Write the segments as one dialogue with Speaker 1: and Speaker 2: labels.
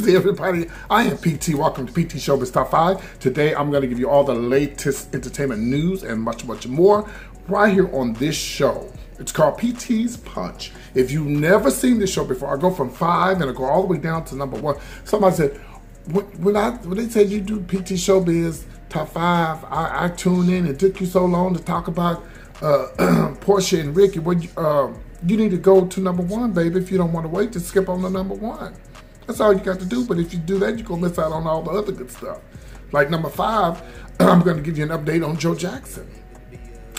Speaker 1: Tuesday, everybody. I am PT. Welcome to PT Showbiz Top 5. Today, I'm going to give you all the latest entertainment news and much, much more right here on this show. It's called PT's Punch. If you've never seen this show before, I go from five and I go all the way down to number one. Somebody said, when, I when they said you do PT Showbiz Top 5, I, I tuned in. It took you so long to talk about uh, Porsha and Ricky. Well, uh, you need to go to number one, baby. If you don't want to wait, just skip on the number one. That's all you got to do. But if you do that, you're going to miss out on all the other good stuff. Like number five, I'm going to give you an update on Joe Jackson.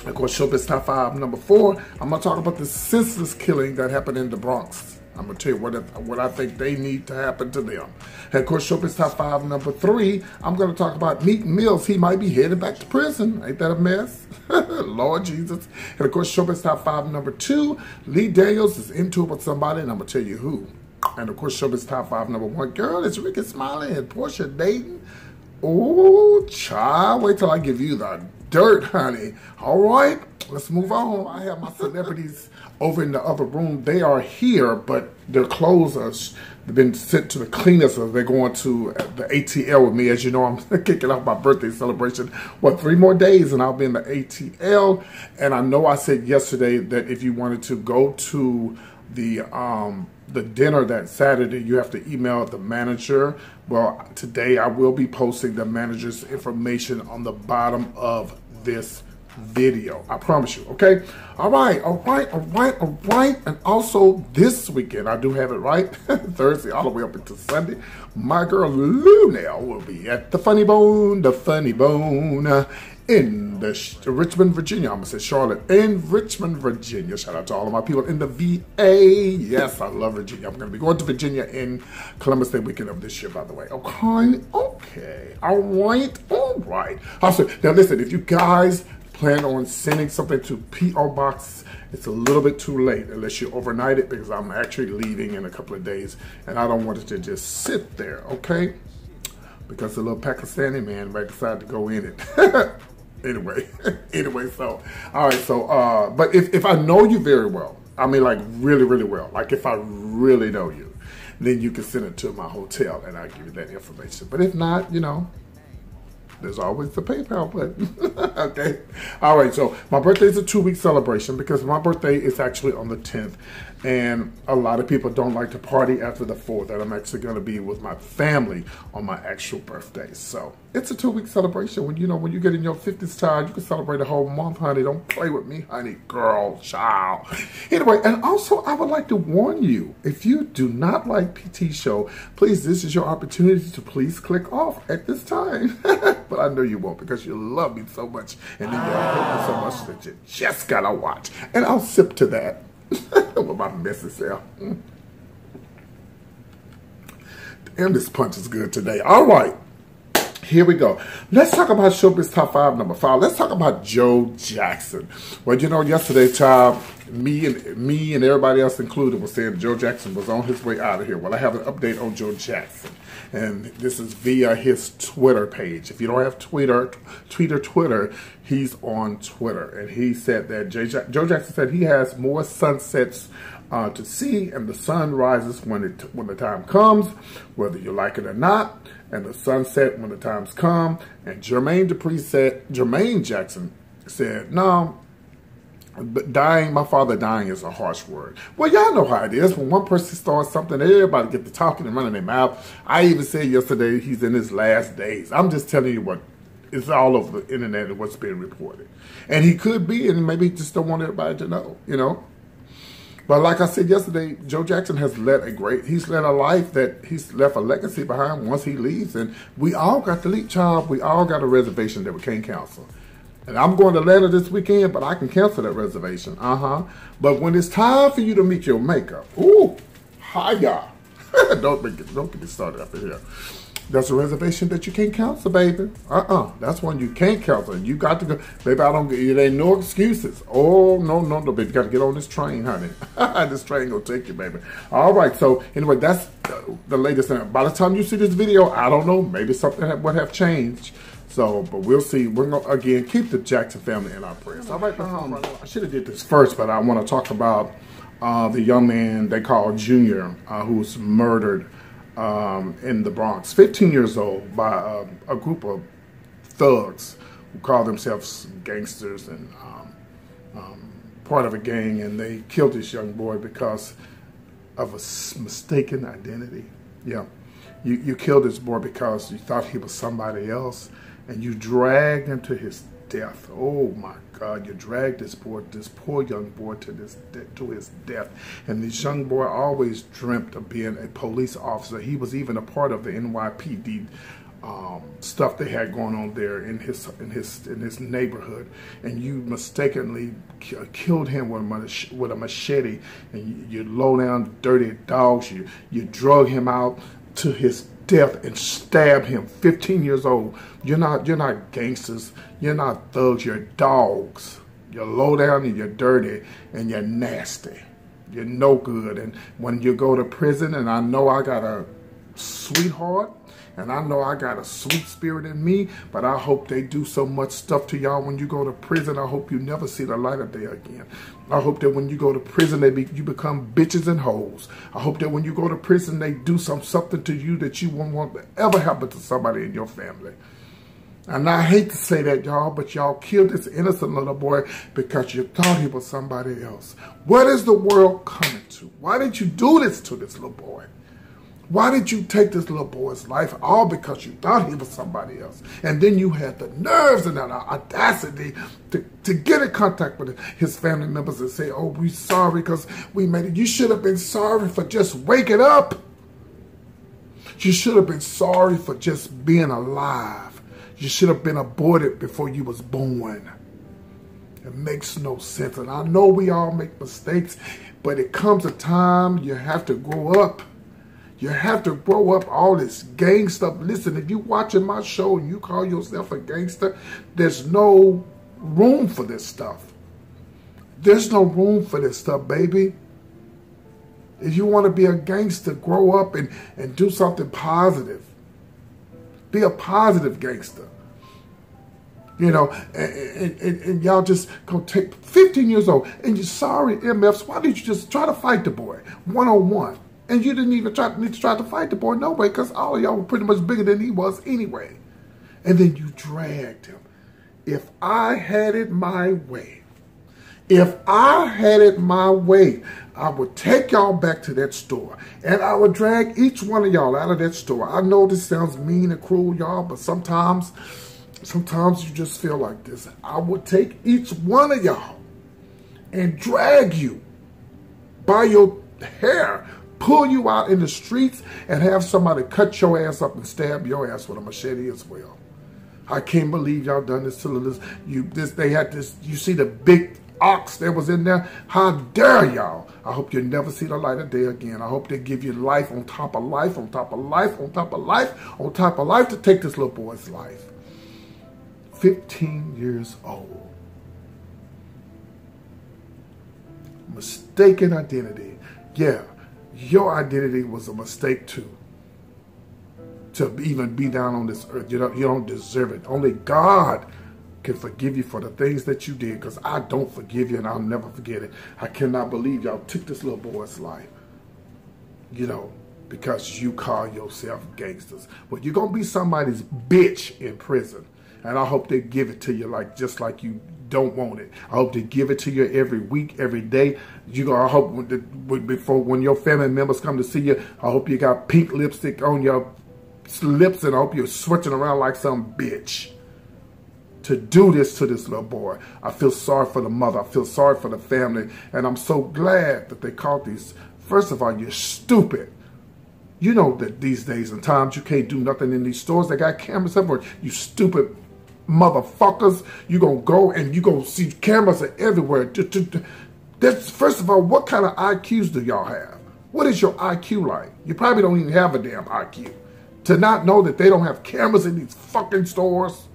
Speaker 1: Of course, Showbiz Top 5. Number four, I'm going to talk about the senseless killing that happened in the Bronx. I'm gonna tell you what what I think they need to happen to them. And of course, Showbiz Top Five number three. I'm gonna talk about Meek Mills. He might be headed back to prison. Ain't that a mess? Lord Jesus. And of course, Showbiz Top Five number two. Lee Daniels is into it with somebody, and I'm gonna tell you who. And of course, Showbiz Top Five number one. Girl, it's Rickey Smiley and Porsha Dayton. Oh, child, wait till I give you the dirt, honey. All right, let's move on. I have my celebrities over in the other room. They are here, but their clothes are they've been sent to the cleaners. So they're going to the ATL with me. As you know, I'm kicking off my birthday celebration. What, three more days and I'll be in the ATL. And I know I said yesterday that if you wanted to go to the um, the dinner that Saturday, you have to email the manager. Well, today I will be posting the manager's information on the bottom of this video. I promise you, okay? All right, all right, all right, all right. And also this weekend, I do have it right, Thursday all the way up until Sunday, my girl Luenell will be at the Funny Bone, the Funny Bone, uh, in the Richmond, Virginia. I'm gonna say Charlotte in Richmond, Virginia. Shout out to all of my people in the VA. Yes, I love Virginia. I'm gonna be going to Virginia in Columbus Day weekend of this year, by the way. Okay, okay, all right, all right. Also, now listen, if you guys plan on sending something to P.O. Box, it's a little bit too late unless you overnight it because I'm actually leaving in a couple of days and I don't want it to just sit there, okay? Because the little Pakistani man might decide to go in it. anyway, anyway, so, all right, so, uh, but if, if I know you very well, I mean like really, really well, like if I really know you, then you can send it to my hotel and I'll give you that information. But if not, you know, there's always the PayPal button. okay. All right. So my birthday is a two week celebration because my birthday is actually on the 10th. And a lot of people don't like to party after the 4th. And I'm actually going to be with my family on my actual birthday. So it's a two week celebration. When you know, when you get in your 50s time, you can celebrate a whole month, honey. Don't play with me, honey, girl, child. Anyway, and also I would like to warn you, if you do not like PT Show, please, this is your opportunity to please click off at this time. but I know you won't because you love me so much and then you hate me so much that you just gotta watch. And I'll sip to that with my messy self. Mm. Damn, this punch is good today. All right. Here we go. Let's talk about Showbiz Top 5, number 5. Let's talk about Joe Jackson. Well, you know, yesterday, child, me and me and everybody else included was saying Joe Jackson was on his way out of here. Well, I have an update on Joe Jackson and this is via his Twitter page. If you don't have Twitter, Twitter, Twitter, he's on Twitter, and he said that Joe Jackson said he has more sunsets uh, to see, and the sun rises when it when the time comes, whether you like it or not, and the sunset when the times come. And Jermaine Dupri said, Jermaine Jackson said, no, but dying, my father dying is a harsh word. Well, y'all know how it is. When one person starts something, everybody get to talking and running their mouth. I even said yesterday he's in his last days. I'm just telling you what is all over the internet and what's being reported. And he could be, and maybe he just don't want everybody to know, you know. But like I said yesterday, Joe Jackson has led a great, he's led a life that he's left a legacy behind once he leaves. And we all got to leave, child. We all got a reservation that we can't cancel. And I'm going to Atlanta this weekend, but I can cancel that reservation. Uh-huh. But when it's time for you to meet your maker, ooh, hiya. don't make it, don't get me started up in here. That's a reservation that you can't cancel, baby. Uh-uh. That's one you can't cancel. You got to go. Baby, I don't get it ain't no excuses. Oh, no, no, no, baby. You got to get on this train, honey. this train gonna take you, baby. All right. So anyway, that's the latest thing. By the time you see this video, I don't know. Maybe something would have changed. So, but we'll see. We're going to, again, keep the Jackson family in our prayers. All right, um, I should have did this first, but I want to talk about uh, the young man they call Junior, uh, who was murdered um, in the Bronx, 15 years old, by uh, a group of thugs who call themselves gangsters and um, um, part of a gang, and they killed this young boy because of a mistaken identity. Yeah, you, you killed this boy because you thought he was somebody else, and you dragged him to his death. Oh my God, you dragged this boy, this poor young boy to this to his death. And this young boy always dreamt of being a police officer. He was even a part of the NYPD um, stuff they had going on there in his in his in his neighborhood, and you mistakenly killed him with a, with a machete, and you, you low down dirty dogs. You you drug him out to his death and stab him. 15 years old. You're not you're not gangsters. You're not thugs. You're dogs. You're low down and you're dirty and you're nasty. You're no good. And when you go to prison, and I know I got a sweetheart, and I know I got a sweet spirit in me, but I hope they do so much stuff to y'all when you go to prison. I hope you never see the light of day again. I hope that when you go to prison, they be, you become bitches and hoes. I hope that when you go to prison, they do some something to you that you won't want to ever happen to somebody in your family. And I hate to say that, y'all, but y'all killed this innocent little boy because you thought he was somebody else. What is the world coming to? Why did you do this to this little boy? Why did you take this little boy's life all because you thought he was somebody else? And then you had the nerves and the audacity to, to get in contact with his family members and say, oh, we're sorry because we made it. You should have been sorry for just waking up. You should have been sorry for just being alive. You should have been aborted before you was born. It makes no sense. And I know we all make mistakes, but it comes a time you have to grow up you have to grow up all this gang stuff. Listen, if you're watching my show and you call yourself a gangster, there's no room for this stuff. There's no room for this stuff, baby. If you want to be a gangster, grow up and, and do something positive. Be a positive gangster. You know, and, and, and y'all just go take 15 years old and you're sorry, MFs, why did you just try to fight the boy one on one? And you didn't even try, need to try to fight the boy no way because all y'all were pretty much bigger than he was anyway. And then you dragged him. If I had it my way, if I had it my way, I would take y'all back to that store and I would drag each one of y'all out of that store. I know this sounds mean and cruel, y'all, but sometimes, sometimes you just feel like this. I would take each one of y'all and drag you by your hair pull you out in the streets and have somebody cut your ass up and stab your ass with a machete as well. I can't believe y'all done this to Liz. You this they had this you see the big ox that was in there. How dare y'all? I hope you never see the light of day again. I hope they give you life on top of life, on top of life, on top of life, on top of life to take this little boy's life. 15 years old. Mistaken identity. Yeah, your identity was a mistake too. To even be down on this earth, you don't, you don't deserve it. Only God can forgive you for the things that you did because I don't forgive you and I'll never forget it. I cannot believe y'all took this little boy's life. You know, because you call yourself gangsters. Well, you're going to be somebody's bitch in prison. And I hope they give it to you like just like you don't want it. I hope they give it to you every week, every day. You go. I hope when before when your family members come to see you, I hope you got pink lipstick on your lips, and I hope you're switching around like some bitch to do this to this little boy. I feel sorry for the mother. I feel sorry for the family, and I'm so glad that they caught these. First of all, you're stupid. You know that these days and times you can't do nothing in these stores. They got cameras everywhere. You stupid motherfuckers. You gonna go and you gonna see cameras are everywhere. That's, first of all, what kind of IQs do y'all have? What is your IQ like? You probably don't even have a damn IQ. To not know that they don't have cameras in these fucking stores.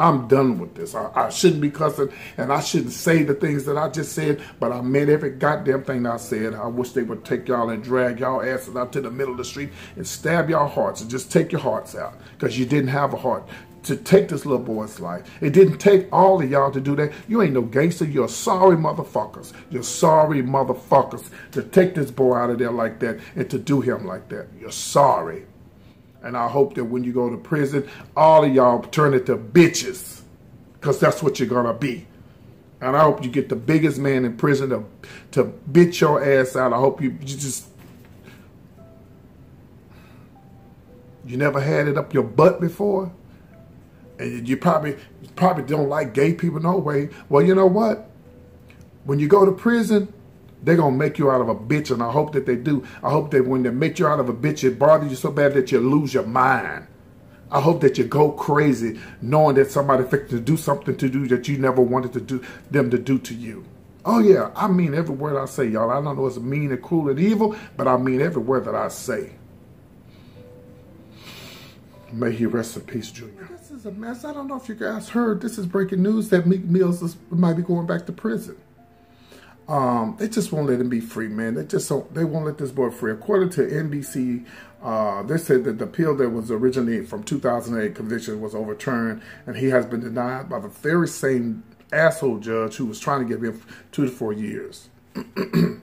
Speaker 1: I'm done with this. I, I, shouldn't be cussing and I shouldn't say the things that I just said, but I meant every goddamn thing I said. I wish they would take y'all and drag y'all asses out to the middle of the street and stab y'all hearts and just take your hearts out because you didn't have a heart to take this little boy's life. It didn't take all of y'all to do that. You ain't no gangster. You're sorry motherfuckers. You're sorry motherfuckers to take this boy out of there like that and to do him like that. You're sorry. And I hope that when you go to prison, all of y'all turn into bitches. Because that's what you're going to be. And I hope you get the biggest man in prison to, to bitch your ass out. I hope you, you just... You never had it up your butt before? And you probably probably don't like gay people no way. Well, you know what? When you go to prison, they're going to make you out of a bitch, and I hope that they do. I hope that when they make you out of a bitch, it bothers you so bad that you lose your mind. I hope that you go crazy knowing that somebody fixed to do something to do that you never wanted to do them to do to you. Oh yeah, I mean every word I say, y'all. I don't know it's mean and cruel and evil, but I mean every word that I say. May he rest in peace, Junior. This is a mess. I don't know if you guys heard. This is breaking news that Meek Mills is, might be going back to prison. Um, they just won't let him be free, man. They just don't, they won't let this boy free. According to NBC, uh, they said that the appeal that was originally from 2008 conviction was overturned, and he has been denied by the very same asshole judge who was trying to give him two to four years.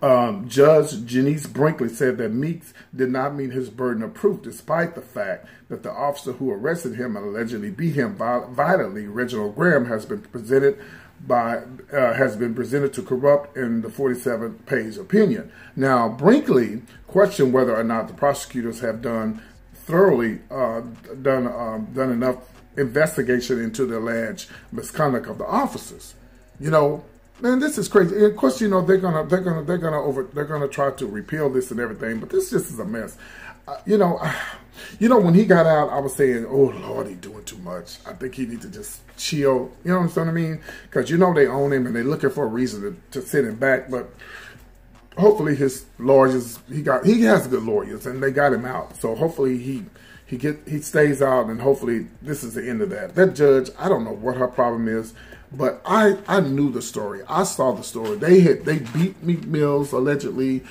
Speaker 1: um, judge Janice Brinkley said that Meeks did not meet his burden of proof, despite the fact that the officer who arrested him and allegedly beat him violently, Reginald Graham, has been presented by uh, has been presented to corrupt in the 47-page opinion. Now, Brinkley questioned whether or not the prosecutors have done thoroughly uh, done um, done enough investigation into the alleged misconduct of the officers. You know, man, this is crazy. And of course, you know they're gonna they're gonna they're gonna over they're gonna try to repeal this and everything, but this just is a mess. Uh, you know, you know when he got out, I was saying, "Oh Lord, he doing too much. I think he need to just chill." You know what I mean? Because you know they own him and they're looking for a reason to, to send him back, but. Hopefully his lawyers he got he has good lawyers and they got him out. So hopefully he he get he stays out and hopefully this is the end of that. That judge, I don't know what her problem is. But I, I knew the story. I saw the story. They had they beat Meek Mills allegedly,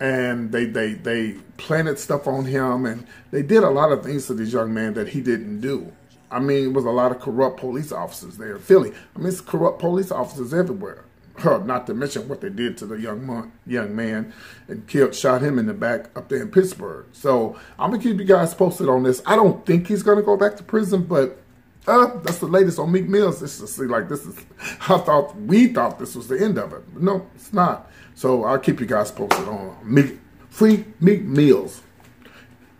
Speaker 1: and they they they planted stuff on him, and they did a lot of things to this young man that he didn't do. I mean, it was a lot of corrupt police officers there in Philly. I mean, it's corrupt police officers everywhere. Not to mention what they did to the young man, young man and killed, shot him in the back up there in Pittsburgh. So I'm gonna keep you guys posted on this. I don't think he's gonna go back to prison, but uh, that's the latest on Meek Mills. This is like this is. I thought we thought this was the end of it. But no, it's not. So I'll keep you guys posted on Meek Free Meek Mills.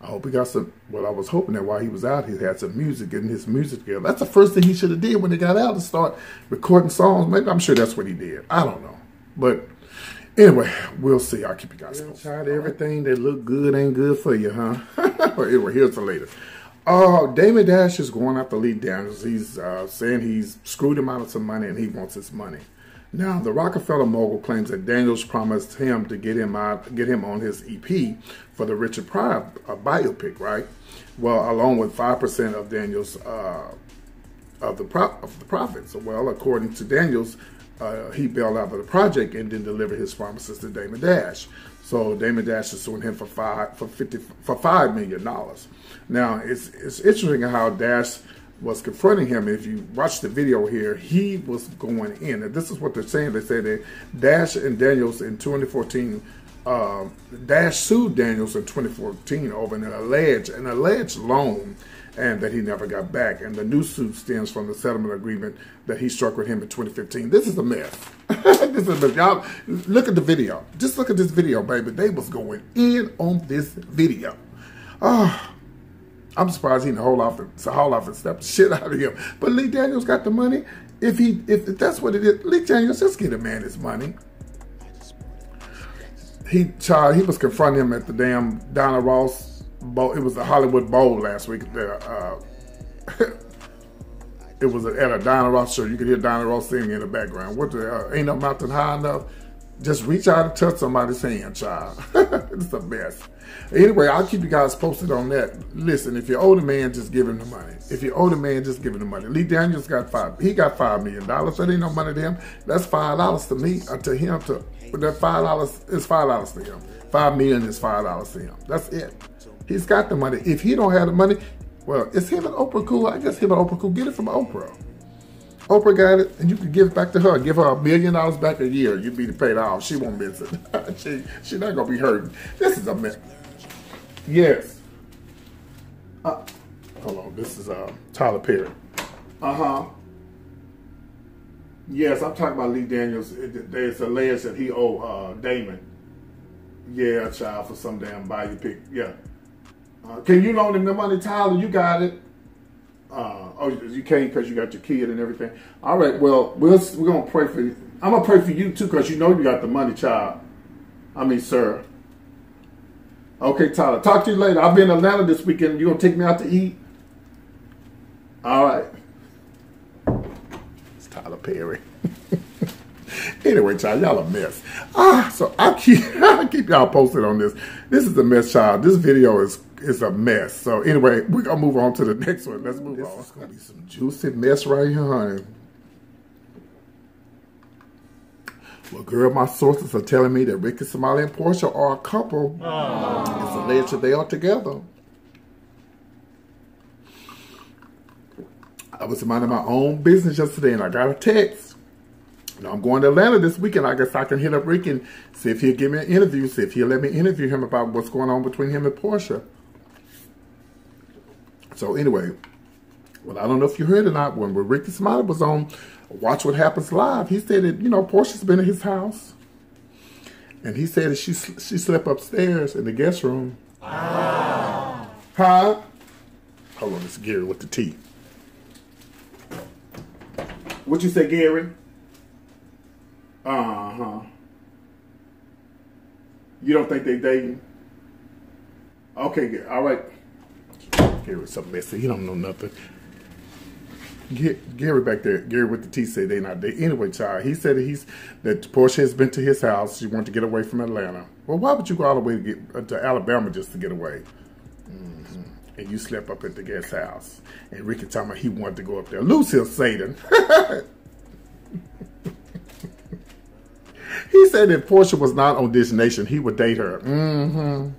Speaker 1: I hope he got some. Well, I was hoping that while he was out, he had some music, getting his music together. That's the first thing he should have did when he got out to start recording songs. Maybe I'm sure that's what he did. I don't know, but anyway, we'll see. I'll keep you guys posted. Tried everything that looked good ain't good for you, huh? anyway, here's the latest. Uh, Damon Dash is going after Lee Daniels. He's uh, saying he's screwed him out of some money and he wants his money. Now, the Roc-A-Fella mogul claims that Daniels promised him to get him out, get him on his EP for the Richard Pryor uh, biopic, right? Well, along with five percent of Daniels uh, of the pro- of the profits. Well, according to Daniels, uh, he bailed out of the project and didn't deliver his promises to Damon Dash. So Damon Dash is suing him for five for fifty for five million dollars. Now it's it's interesting how Dash was confronting him. If you watch the video here, he was going in. And this is what they're saying. They say that Dash and Daniels in 2014, uh, Dash sued Daniels in 2014 over an alleged an alleged loan and that he never got back. And the new suit stems from the settlement agreement that he struck with him in 2015. This is a mess. this is a mess. Y'all, look at the video. Just look at this video, baby. They was going in on this video. Oh, I'm surprised he didn't hold off and hold off and step the shit out of him. But Lee Daniels got the money. If he if that's what it is, Lee Daniels just get a man his money. He tried. He was confronting him at the damn Diana Ross bowl. It was the Hollywood Bowl last week. Uh, it was at a Diana Ross show. You could hear Diana Ross singing in the background. What the uh, ain't no mountain high enough. Just reach out and touch somebody's hand, child. it's a mess. Anyway, I'll keep you guys posted on that. Listen, if you're older man, just give him the money. If you're older man, just give him the money. Lee Daniels got five. He got five million dollars. That ain't no money to him. That's five dollars to me. Uh, to him. To but that five dollars is five dollars to him. Five million is five dollars to him. That's it. He's got the money. If he don't have the money, well, it's him and Oprah cool. I guess him and Oprah cool. Get it from Oprah. Oprah got it, and you can give it back to her. Give her a million dollars back a year. You'd be paid off. She won't miss it. she she's not gonna be hurting. This is a mess. Yes. Uh, hold on. This is uh, Tyler Perry. Uh huh. Yes, I'm talking about Lee Daniels. There's a alleged that he owe uh, Damon. Yeah, child, for some damn biopic. Yeah. Uh, can you loan him the money, Tyler? You got it. Uh, oh, you can't because you got your kid and everything. All right, well, we'll we're gonna pray for you. I'm gonna pray for you too because you know you got the money, child. I mean, sir. Okay, Tyler. Talk to you later. I'll be in Atlanta this weekend. You gonna take me out to eat? All right. It's Tyler Perry. anyway, child, y'all a mess. Ah, so I keep I keep y'all posted on this. This is a mess, child. This video is is a mess. So anyway, we're gonna move on to the next one. Let's move this on. This is gonna be some juicy mess right here, honey. Well, girl, my sources are telling me that Rickey Smiley and Porsha are a couple. Aww. It's alleged that they are together. I was minding my own business yesterday and I got a text. Now I'm going to Atlanta this weekend. I guess I can hit up Rick and see if he'll give me an interview, see if he'll let me interview him about what's going on between him and Porsha. So anyway, well, I don't know if you heard or not, when Rickey Smiley was on Watch What Happens Live, he said that, you know, Porsha's been in his house. And he said that she she slept upstairs in the guest room. Wow. Huh? Hold on, it's Gary with the T. What you say, Gary? Uh-huh. You don't think they dating? Okay, all right. Gary's so messy. He don't know nothing. Get Gary back there, Gary with the T said they not dating. Anyway, child, he said that he's that Porsha has been to his house. She wanted to get away from Atlanta. Well, why would you go all the way to get uh, to Alabama just to get away? Mm -hmm. And you slept up at the guest house. And Rickey told me he wanted to go up there. Lucille Satan. he said if Porsha was not on Dish Nation, he would date her. Mm-hmm.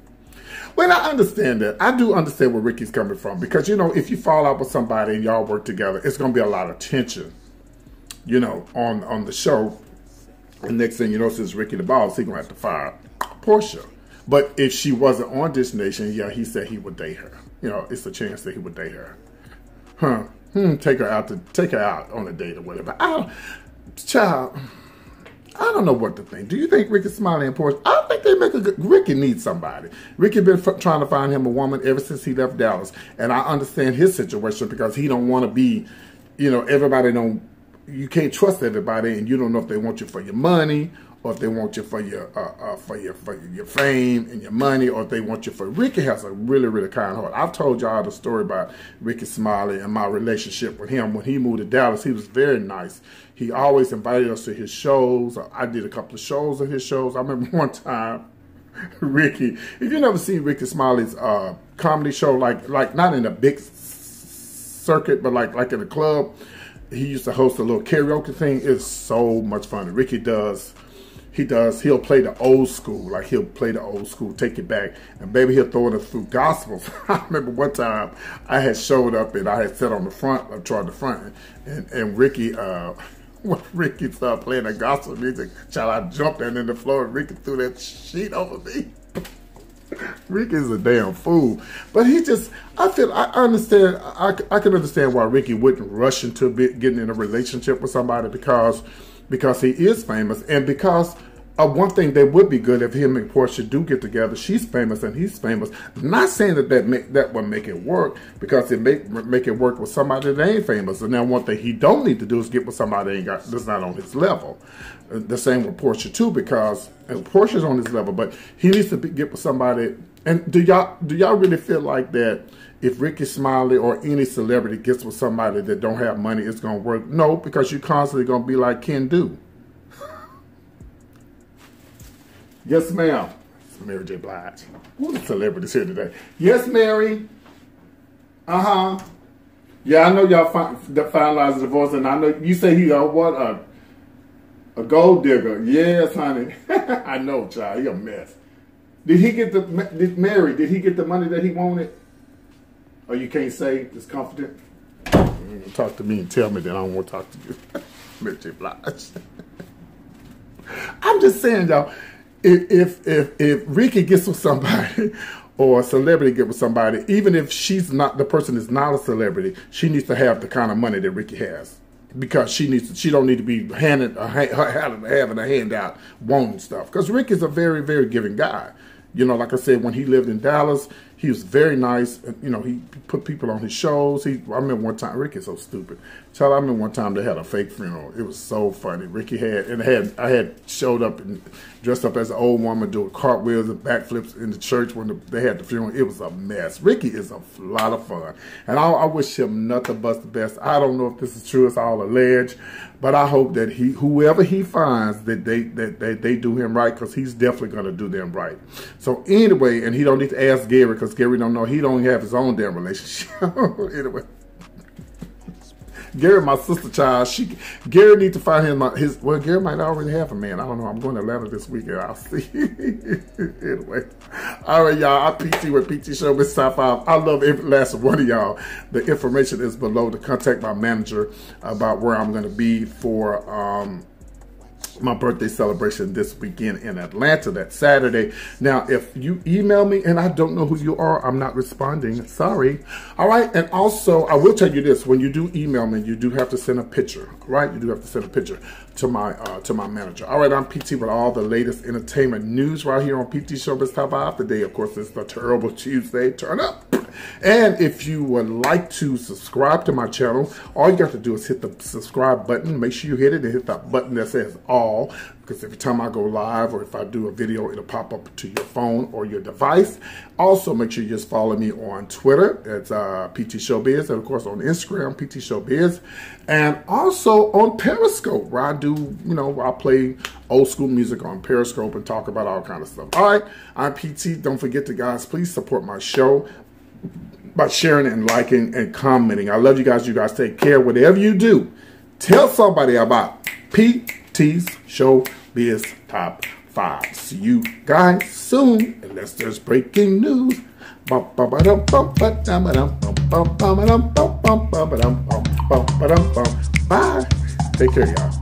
Speaker 1: Well, I understand that. I do understand where Ricky's coming from because, you know, if you fall out with somebody and y'all work together, it's going to be a lot of tension, you know, on, on the show. And next thing you know, since Ricky the boss, he's going to have to fire Porsha. But if she wasn't on Dish Nation, yeah, he said he would date her. You know, it's a chance that he would date her. Huh. Hmm, take her out to take her out on a date or whatever. I child. I don't know what to think. Do you think Rickey Smiley and Porsha? I think they make a good. Rickey needs somebody. Ricky been trying to find him a woman ever since he left Dallas, and I understand his situation because he don't want to be, you know, everybody don't. You can't trust everybody, and you don't know if they want you for your money or if they want you for your uh, uh, for your for your fame and your money, or if they want you for Rickey has a really really kind heart. I've told y'all the story about Rickey Smiley and my relationship with him when he moved to Dallas. He was very nice. He always invited us to his shows. I did a couple of shows at his shows. I remember one time. Rickey, if you never seen Rickey Smiley's uh, comedy show, like like not in a big circuit, but like like in a club, he used to host a little karaoke thing. It's so much fun. Rickey does he does, he'll play the old school, like he'll play the old school, take it back, and baby, he'll throw it through gospels. I remember one time I had showed up and I had sat on the front, I tried the front, and, and Ricky, uh, when Rickey started playing the gospel music, child, I jumped in the floor and Rickey threw that sheet over me. Rickey's a damn fool. But he just, I feel, I understand, I, I can understand why Ricky wouldn't rush into getting in a relationship with somebody because because he is famous and because uh, one thing that would be good if him and Porsha do get together. She's famous and he's famous. not saying that that make, that would make it work because it make make it work with somebody that ain't famous. And now one thing he don't need to do is get with somebody that got that's not on his level. Uh, the same with Porsha too because and Porsha's on his level, but he needs to be, get with somebody. And do y'all do y'all really feel like that? If Rickey Smiley or any celebrity gets with somebody that don't have money, it's going to work. No, because you're constantly going to be like Ken Do. Yes, ma'am. Mary J. Blige. Who's the celebrities here today? Yes, Mary. Uh huh. Yeah, I know y'all fin- finalized the divorce, and I know you say he uh, what a a gold digger. Yes, honey. I know, child. He a mess. Did he get the did Mary? Did he get the money that he wanted? Or you can't say it's confident. Mm, talk to me and tell me that I don't want to talk to you, J. Blige. I'm just saying, y'all. If if if, if Ricky gets with somebody or a celebrity get with somebody, even if she's not the person is not a celebrity, she needs to have the kind of money that Ricky has because she needs to, she don't need to be handing uh, a, having a handout wanting stuff because Rick is a very very giving guy. You know, like I said, when he lived in Dallas, he was very nice. You know, he put people on his shows. He, I remember one time, Rick is so stupid. Tell I remember one time they had a fake funeral. It was so funny. Ricky had, and had, I had showed up and dressed up as an old woman doing cartwheels and backflips in the church when the, they had the funeral. It was a mess. Ricky is a lot of fun. And I, I wish him nothing but the best. I don't know if this is true. It's all alleged. But I hope that he, whoever he finds, that they that they, they do him right, because he's definitely going to do them right. So anyway, and he don't need to ask Gary, because Gary don't know. He don't have his own damn relationship. anyway. Gary, my sister child, she Gary need to find him uh, his well, Gary might already have a man. I don't know. I'm going to Atlanta this weekend. I'll see. anyway. All right, y'all. I PT with PT Showbiz Top 5. I love every last one of y'all. The information is below to contact my manager about where I'm gonna be for um my birthday celebration this weekend in Atlanta that Saturday. Now, if you email me and I don't know who you are, I'm not responding. Sorry. All right. And also, I will tell you this: when you do email me, you do have to send a picture. Right? You do have to send a picture to my uh, to my manager. All right. I'm PT with all the latest entertainment news right here on PT Showbiz Top Five. Today, of course, is the Terrible Tuesday. Turn up. And if you would like to subscribe to my channel, all you got to do is hit the subscribe button. Make sure you hit it and hit that button that says all because every time I go live or if I do a video, it'll pop up to your phone or your device. Also, make sure you just follow me on Twitter. It's uh, PT Showbiz. And of course, on Instagram, PT Showbiz. And also on Periscope, where I do, you know, I play old school music on Periscope and talk about all kind of stuff. All right, I'm PT. Don't forget to, guys, please support my show by sharing and liking and commenting. I love you guys. You guys take care. Whatever you do, tell somebody about PT's Show Biz Top 5. See you guys soon, unless there's breaking news. Bye. Take care, y'all.